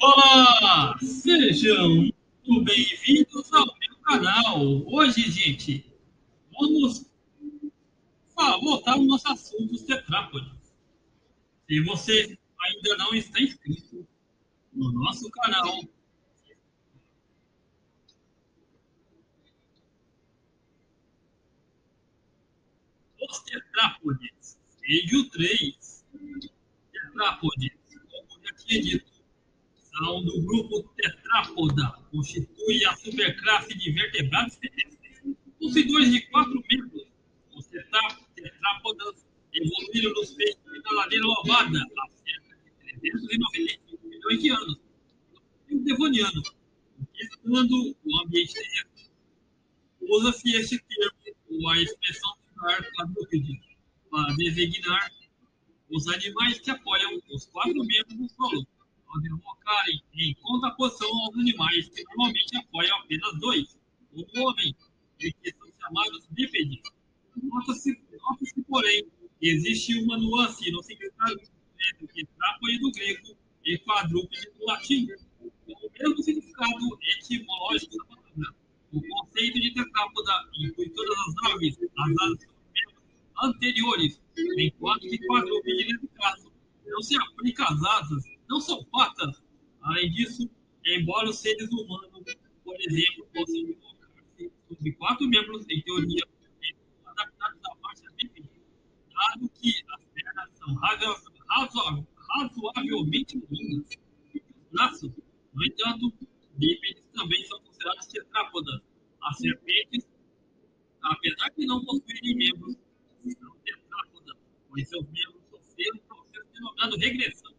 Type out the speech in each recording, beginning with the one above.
Olá! Sejam muito bem-vindos ao meu canal. Hoje, gente, vamos voltar ao nosso assunto dos tetrápodes. Se você ainda não está inscrito no nosso canal, os tetrápodes, vídeo 3, tetrápodes, como já tinha dito, são do grupo tetrápoda, constitui a superclasse de vertebrados terrestres, possuidores de quatro membros. Os tetrápodas evoluíram nos peixes da ladeira ovada há cerca de 395 milhões de anos, no Devoniano, conquistando o ambiente terrestre. Usa-se este termo, ou a expressão quadrúpede, para designar os animais que apoiam os quatro membros do solo ao colocarem em contraposição aos animais que normalmente apoiam apenas dois, o homem, e que são chamados bípedes. Nota-se, nota porém, que existe uma nuance no significado entre tetrápode do grego e quadrúpede do latim. Com o mesmo significado etimológico da palavra, o conceito de tetrápoda inclui todas as aves, as aves anteriores, enquanto que quadrúpede, nesse caso, não se aplica às asas não patas. Além disso, embora os seres humanos, por exemplo, possam colocar-se sobre quatro membros, em teoria, adaptados à marcha bípede, dado que as pernas são razo razoavelmente longas e os braços, no entanto, bípedes também são considerados tetrápodas. As serpentes, apesar de não possuírem membros, são tetrápodas, pois seus membros sofreram um processo denominado regressão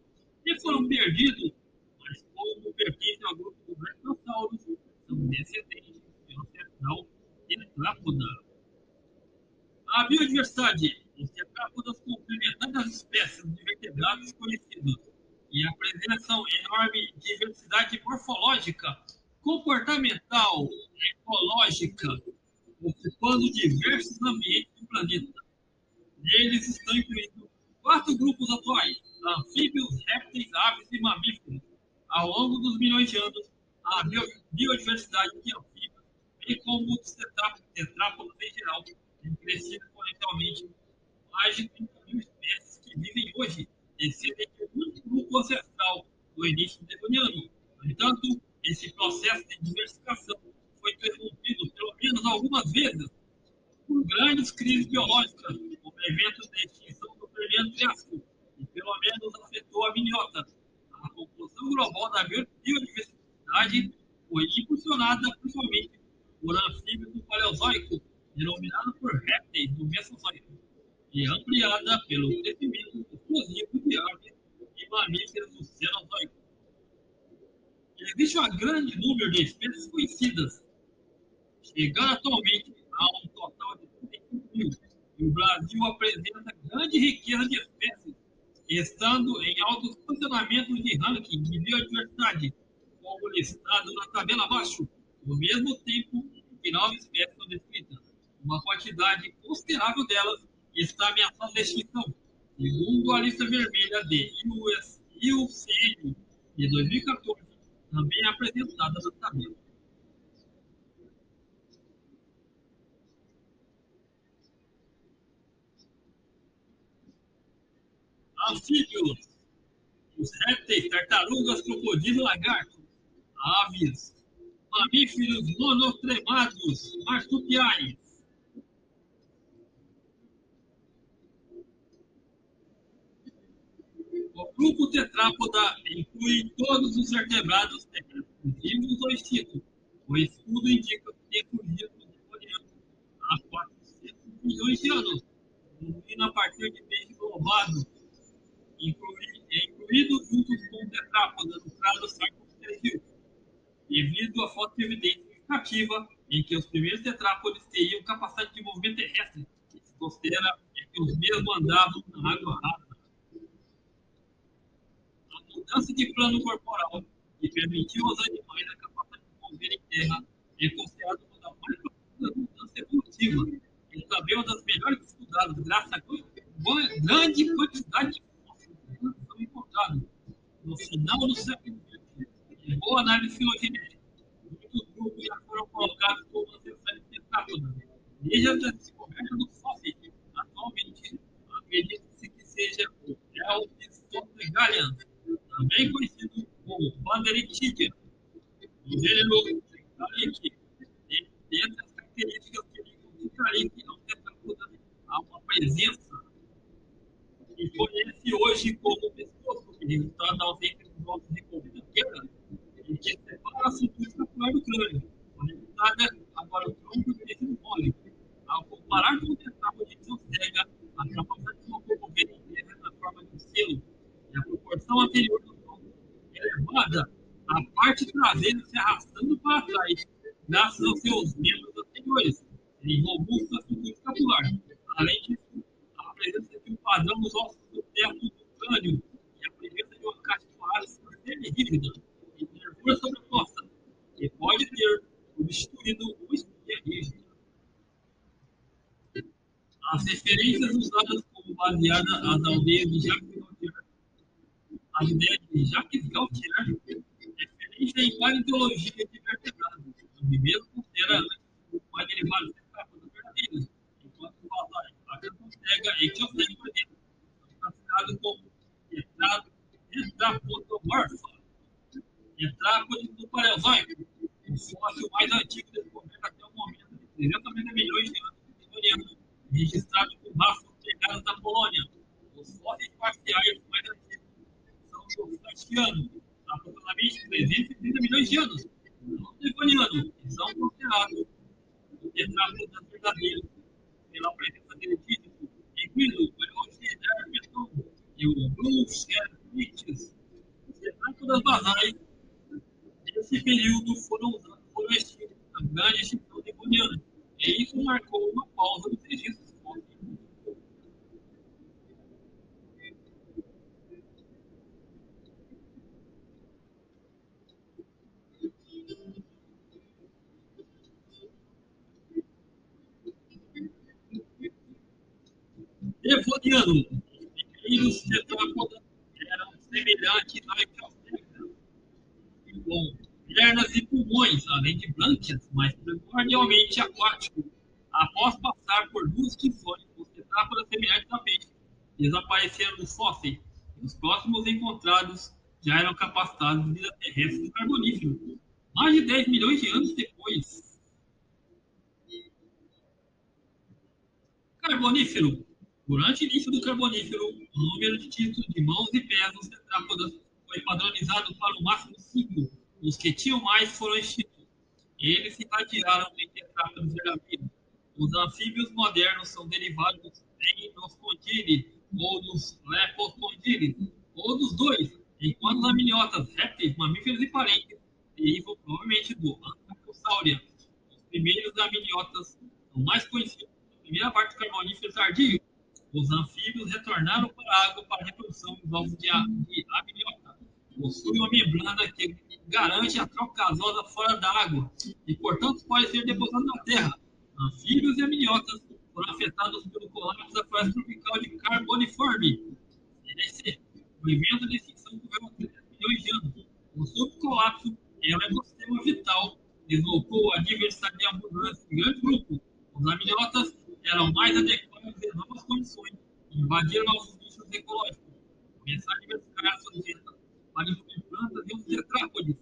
que foram perdidos, mas como pertencem ao grupo dos dinossauros, são descendentes de ancestral tetrápoda. A biodiversidade. Os tetrápodas complementam as espécies de vertebrados conhecidos e apresentam enorme diversidade morfológica, comportamental, ecológica, ocupando diversos ambientes do planeta. Neles estão incluídos quatro grupos atuais: anfíbios, répteis, aves e mamíferos. Ao longo dos milhões de anos, a biodiversidade de anfíbios, bem como dos tetrápodos em geral, tem crescido exponencialmente. Mais de 30 mil espécies que vivem hoje descendem de um grupo ancestral do início do Devoniano. No entanto, esse processo de diversificação foi interrompido pelo menos algumas vezes por grandes crises biológicas, como eventos de extinção do primeiro Triássico, pelo menos afetou a minhota. A composição global da biodiversidade foi impulsionada principalmente por anfíbios do Paleozoico, denominado por répteis do Mesozoico, e ampliada pelo crescimento explosivo de aves e mamíferos do Cenozoico. Existe um grande número de espécies conhecidas, chegando atualmente a um total de 35 mil. E o Brasil apresenta grande riqueza de espécies estando em altos posicionamentos de ranking de biodiversidade, como listado na tabela abaixo, ao mesmo tempo que nove espécies são descritas. Uma quantidade considerável delas está ameaçada de extinção, segundo a lista vermelha de IUCN de 2014, também apresentada na tabela. anfíbios, os répteis, tartarugas, crocodilos, lagartos, aves, mamíferos monotremados, marsupiais. O grupo tetrápoda inclui todos os vertebrados vivos ou extintos. O estudo indica que tem surgido há 400 milhões de anos, evoluindo a partir de peixes roubados incluído junto com o tetrápoda do crânio sarcopteril, devido à forte evidência significativa em que os primeiros tetrápodes teriam capacidade de movimento terrestre, que se considera que os mesmos andavam na água rasa. A mudança de plano corporal que permitiu aos animais a capacidade de mover em terra. É considerada uma das mais profundas mudanças evolutivas e também uma das melhores estudadas, graças à grande quantidade de no no final do século XX, boa análise filogenética, muitos grupos já foram colocados como ancestrais tetrápodas. Desde a descoberta do fóssil, atualmente, acredita-se que seja o Elpistotregalian, também conhecido como Banderitidia, o gênero Carique. Dentre as características que ligam o Carique ao tetrapoda, há uma presença que conhece hoje como pescoço, que resultado da ausência dos ossos de coluna quebra, e que separa a cintura escapular do crânio, conectada agora o tronco do tecido mole. Ao comparar com o tetrapo de cega, a capacidade de locomover em terra na forma de um selo e a proporção anterior a parte traseira se arrastando para trás, graças aos seus membros anteriores, em robusta cintura escapular. Além disso, a presença de um padrão nos ossos do teto do crânio e a presença de uma caixa semi-rígida e nervura sobreposta, que pode ter substituído o espinha rígida. As referências usadas como baseadas as aldeias de Jacques paleontologia de vertebrados, onde mesmo considera antes mais derivados tetrapodas verdadeiros, enquanto o basal, a cantostega e tiostega, por exemplo, são classificados como tetrapodomorfa, tetrápodes do Paleozoico, o fóssil mais antigo descoberto até o momento, de 390 milhões de anos vitorianos, registrado por raças pegadas da Polônia. Os fósseis parciais mais antigos são do Flaciano, aproximadamente 330 milhões de anos, não devoniano, que são considerados tetrápodas verdadeiros pela presença de dígito, incluindo o Velociraptor e o Brucheritis. Os tetrápodas basais desse período foram, foram extintos na grande extinção devoniana, e isso marcou uma pausa nos registros fósseis. Devoniano. Os primeiros tetrápodas eram semelhantes a Ecalteca, com pernas e pulmões, além de brânquias, mas primordialmente aquático. Após passar por duas extinções, os tetrápodas semelhantes a peixe desapareceram dos fósseis. E os próximos encontrados já eram capacitados de vida terrestre do carbonífero. Mais de 10 milhões de anos depois. Carbonífero. Durante o início do Carbonífero, o número de títulos de mãos e pés dos tetrápodas foi padronizado para o máximo 5. Os que tinham mais foram extintos. Eles se irradiaram em tetrápodes verdadeiros. Os anfíbios modernos são derivados dos Einospondyle ou dos Leptospondyle, ou dos dois, enquanto os amniotas, répteis, mamíferos e parentes derivam provavelmente do Ankylosaurian. Os primeiros amniotas são mais conhecidos da primeira parte do Carbonífero tardio. Os anfíbios retornaram para a água para a reprodução dos ovos de, a- de amniota. Possuem uma membrana que garante a troca gasosa fora da água e, portanto, pode ser depositada na terra. Anfíbios e amniotas foram afetados pelo colapso da floresta tropical de Carboniforme. O evento de extinção ocorreu há 3 milhões de anos. O subcolapso é um ecossistema vital, deslocou a diversidade de abundância em grande grupo. Os amniotas eram mais adequados em novas condições invadiram novos nichos ecológicos. Começaram a diversificar suas dietas para incluir plantas e os tetrápodes,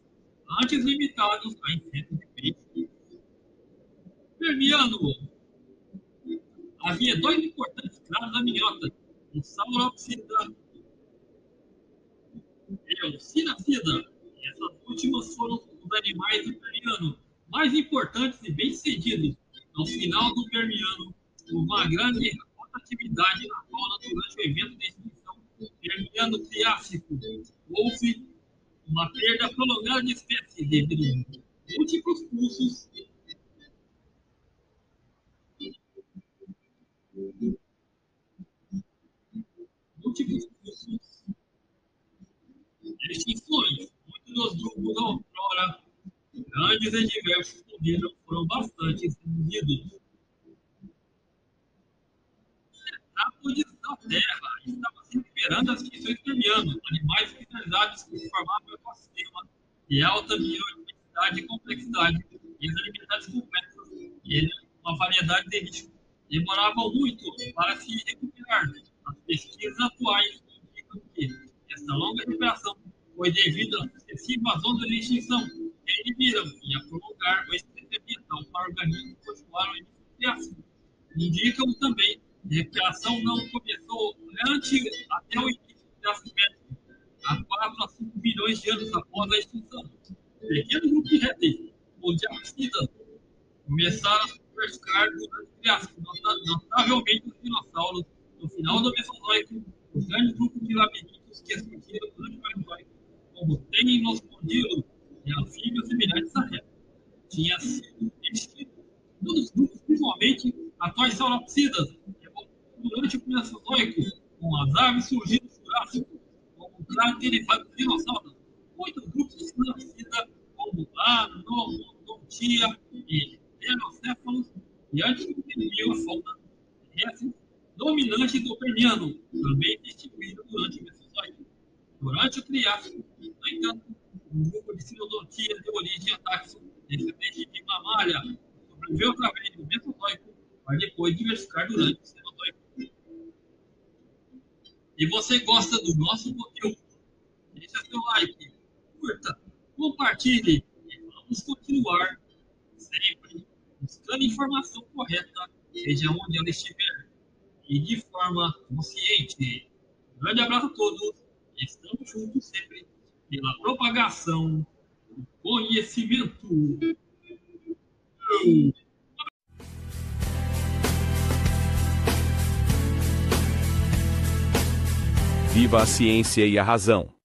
antes limitados a insetos e peixes. Permiano. Havia dois importantes cravos amniotas, o Sauropsida e o Sinacida. Essas últimas foram os animais do Permiano mais importantes e bem-sucedidos. No final do Permiano, uma grande rotatividade na fauna durante o evento de extinção Permiano-Triássico. Houve uma perda prolongada de espécies devido a múltiplos pulsos múltiplos cursos de extinções. Muitos dos grupos outrora grandes e diversos foram bastante reduzidos. Tetrápodes da Terra estavam se liberando das extinções permianas. animais especializados que formavam o ecossistema de alta biodiversidade e complexidade, e as alimentares complexas, e uma variedade de riscos. Demoravam muito para se recuperar. As pesquisas atuais indicam que essa longa recuperação foi devido às sucessivas ondas de extinção que inibram e a prolongar o estresse ambiental para organismos que continuaram em criação. Indicam também que a recuperação não começou antes, até o início das métricas, há 4 a 5 bilhões de anos após a extinção. Pequeno grupo de répteis, ou de apsidas, começaram a se diversificar durante a criação, notavelmente os dinossauros, no final do Mesozoico, os grandes grupos de labirintos que surgiram durante o Paleozoico, como Teinoscondilos e anfíbios semelhantes a répteis, tinha sido extinto. Todos os grupos, principalmente atuais sauropsidas, durante o Mesozoico, com as aves surgindo no Jurássico, como caracterizados dinossauros, muitos grupos de sinapsida, como Anodontia e Pterocéfalos, e antes do a fauna terrestre dominante do Permiano, também distinguido durante o Mesozoico. Durante o Triássico, no entanto, um grupo de sinodontias de origem atáxica, descendente de mamália, sobreviveu através do Mesozoico, para depois diversificar durante o Cenozoico. E você gosta do nosso conteúdo? Deixa seu like, curta, compartilhe e vamos continuar sempre buscando informação correta, seja onde ela estiver, e de forma consciente. Um grande abraço a todos estamos juntos sempre pela propagação do conhecimento. Viva a ciência e a razão.